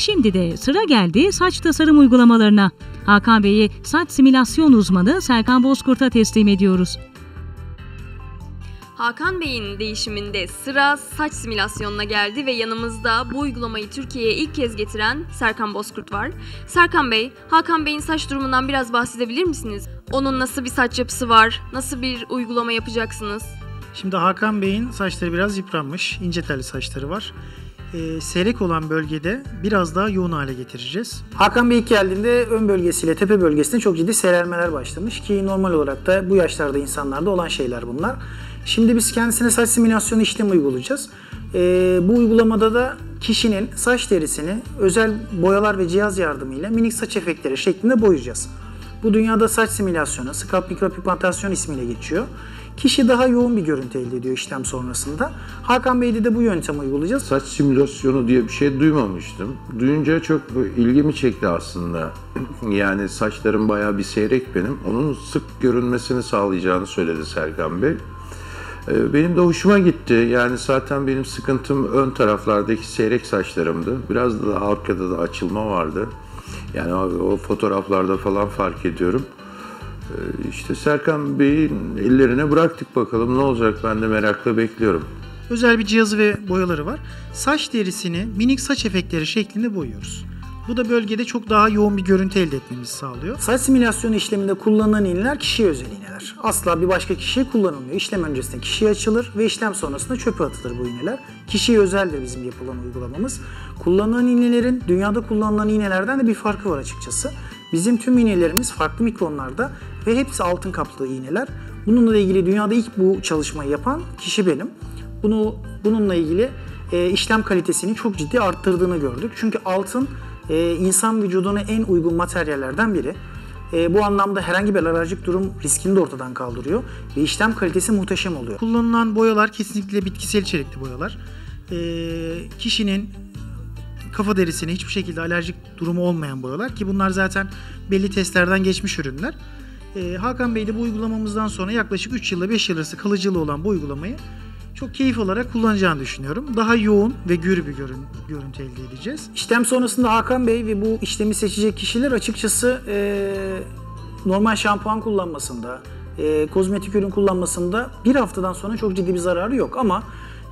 Şimdi de sıra geldi saç tasarım uygulamalarına. Hakan Bey'i saç simülasyon uzmanı Serkan Bozkurt'a teslim ediyoruz. Hakan Bey'in değişiminde sıra saç simülasyonuna geldi ve yanımızda bu uygulamayı Türkiye'ye ilk kez getiren Serkan Bozkurt var. Serkan Bey, Hakan Bey'in saç durumundan biraz bahsedebilir misiniz? Onun nasıl bir saç yapısı var? Nasıl bir uygulama yapacaksınız? Şimdi Hakan Bey'in saçları biraz yıpranmış, ince telli saçları var. Ee, seyrek olan bölgede biraz daha yoğun hale getireceğiz. Hakan Bey ilk geldiğinde ön bölgesiyle tepe bölgesinde çok ciddi seyrelmeler başlamış ki normal olarak da bu yaşlarda insanlarda olan şeyler bunlar. Şimdi biz kendisine saç simülasyonu işlemi uygulayacağız. Ee, bu uygulamada da kişinin saç derisini özel boyalar ve cihaz yardımıyla minik saç efektleri şeklinde boyayacağız. Bu dünyada saç simülasyonu, scalp mikropigmentasyon ismiyle geçiyor. Kişi daha yoğun bir görüntü elde ediyor işlem sonrasında. Hakan Bey'de de bu yöntemi uygulayacağız. Saç simülasyonu diye bir şey duymamıştım. Duyunca çok ilgimi çekti aslında. Yani saçlarım bayağı bir seyrek benim. Onun sık görünmesini sağlayacağını söyledi Serkan Bey. Ee, Benim de hoşuma gitti. Yani zaten benim sıkıntım ön taraflardaki seyrek saçlarımdı. Biraz da arkada da açılma vardı. Yani o, fotoğraflarda falan fark ediyorum. Ee, İşte Serkan Bey'in ellerine bıraktık bakalım ne olacak ben de merakla bekliyorum. Özel bir cihazı ve boyaları var. Saç derisini minik saç efektleri şeklinde boyuyoruz. Bu da bölgede çok daha yoğun bir görüntü elde etmemizi sağlıyor. Saç simülasyonu işleminde kullanılan iğneler kişiye özel iğneler. Asla bir başka kişiye kullanılmıyor. İşlem öncesinde kişiye açılır ve işlem sonrasında çöpe atılır bu iğneler. Kişiye özeldir bizim yapılan uygulamamız. Kullanılan iğnelerin dünyada kullanılan iğnelerden de bir farkı var açıkçası. Bizim tüm iğnelerimiz farklı mikronlarda ve hepsi altın kaplı iğneler. Bununla ilgili dünyada ilk bu çalışmayı yapan kişi benim. Bunu bununla ilgili e, işlem kalitesini çok ciddi arttırdığını gördük. Çünkü altın e, insan vücuduna en uygun materyallerden biri. E, bu anlamda herhangi bir alerjik durum riskini de ortadan kaldırıyor ve işlem kalitesi muhteşem oluyor. Kullanılan boyalar kesinlikle bitkisel içerikli boyalar. E, kişinin kafa derisine hiçbir şekilde alerjik durumu olmayan boyalar ki bunlar zaten belli testlerden geçmiş ürünler. Ee, Hakan Bey de bu uygulamamızdan sonra yaklaşık 3 yılla 5 yıl arası kalıcılığı olan bu uygulamayı çok keyif olarak kullanacağını düşünüyorum. Daha yoğun ve gür bir görün, görüntü elde edeceğiz. İşlem sonrasında Hakan Bey ve bu işlemi seçecek kişiler açıkçası eee, normal şampuan kullanmasında, eee, kozmetik ürün kullanmasında bir haftadan sonra çok ciddi bir zararı yok ama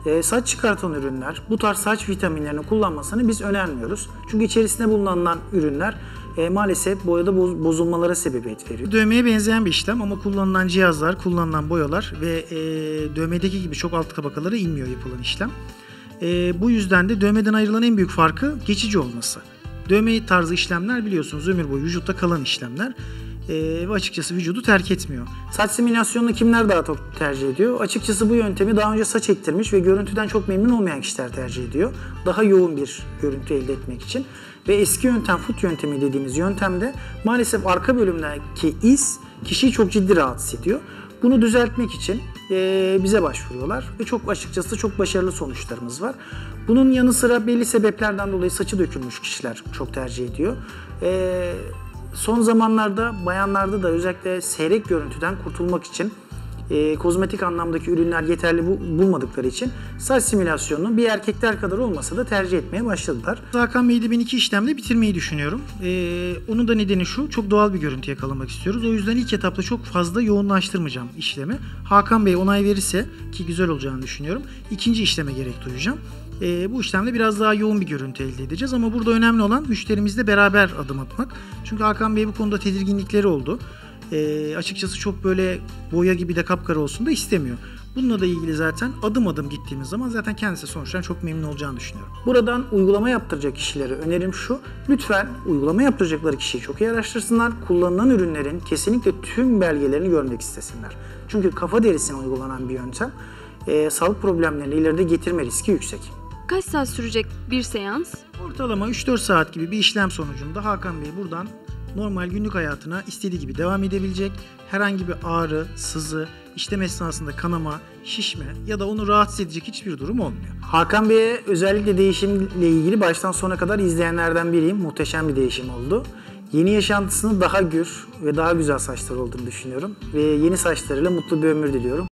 e, saç çıkartan ürünler, bu tarz saç vitaminlerini kullanmasını biz önermiyoruz. Çünkü içerisinde bulunan ürünler e, maalesef boyada boz- bozulmalara sebebiyet veriyor. Dövmeye benzeyen bir işlem ama kullanılan cihazlar, kullanılan boyalar ve e, dövmedeki gibi çok alt tabakalara inmiyor yapılan işlem. E, bu yüzden de dövmeden ayrılan en büyük farkı geçici olması. Dövme tarzı işlemler biliyorsunuz ömür boyu vücutta kalan işlemler. Ee, ve açıkçası vücudu terk etmiyor. Saç simülasyonunu kimler daha çok tercih ediyor? Açıkçası bu yöntemi daha önce saç ektirmiş ve görüntüden çok memnun olmayan kişiler tercih ediyor. Daha yoğun bir görüntü elde etmek için. Ve eski yöntem foot yöntemi dediğimiz yöntemde maalesef arka bölümdeki iz kişiyi çok ciddi rahatsız ediyor. Bunu düzeltmek için eee, bize başvuruyorlar ve çok açıkçası çok başarılı sonuçlarımız var. Bunun yanı sıra belli sebeplerden dolayı saçı dökülmüş kişiler çok tercih ediyor. Eee Son zamanlarda bayanlarda da özellikle seyrek görüntüden kurtulmak için e, kozmetik anlamdaki ürünler yeterli bu- bulmadıkları için saç simülasyonunu bir erkekler kadar olmasa da tercih etmeye başladılar. Hakan Bey'i de ben iki işlemle bitirmeyi düşünüyorum. E, onun da nedeni şu, çok doğal bir görüntü yakalamak istiyoruz. O yüzden ilk etapta çok fazla yoğunlaştırmayacağım işlemi. Hakan Bey onay verirse ki güzel olacağını düşünüyorum. ikinci işleme gerek duyacağım. E, bu işlemde biraz daha yoğun bir görüntü elde edeceğiz ama burada önemli olan müşterimizle beraber adım atmak. Çünkü Hakan Bey bu konuda tedirginlikleri oldu. E, açıkçası çok böyle boya gibi de kapkara olsun da istemiyor. Bununla da ilgili zaten adım adım gittiğimiz zaman zaten kendisi sonuçtan çok memnun olacağını düşünüyorum. Buradan uygulama yaptıracak kişilere önerim şu. Lütfen uygulama yaptıracakları kişiyi çok iyi araştırsınlar. Kullanılan ürünlerin kesinlikle tüm belgelerini görmek istesinler. Çünkü kafa derisine uygulanan bir yöntem e, sağlık problemlerini ileride getirme riski yüksek. Kaç saat sürecek bir seans? Ortalama 3-4 saat gibi bir işlem sonucunda Hakan Bey buradan normal günlük hayatına istediği gibi devam edebilecek. Herhangi bir ağrı, sızı, işlem esnasında kanama, şişme ya da onu rahatsız edecek hiçbir durum olmuyor. Hakan Bey'e özellikle değişimle ilgili baştan sona kadar izleyenlerden biriyim. Muhteşem bir değişim oldu. Yeni yaşantısının daha gür ve daha güzel saçlar olduğunu düşünüyorum. Ve yeni saçlarıyla mutlu bir ömür diliyorum.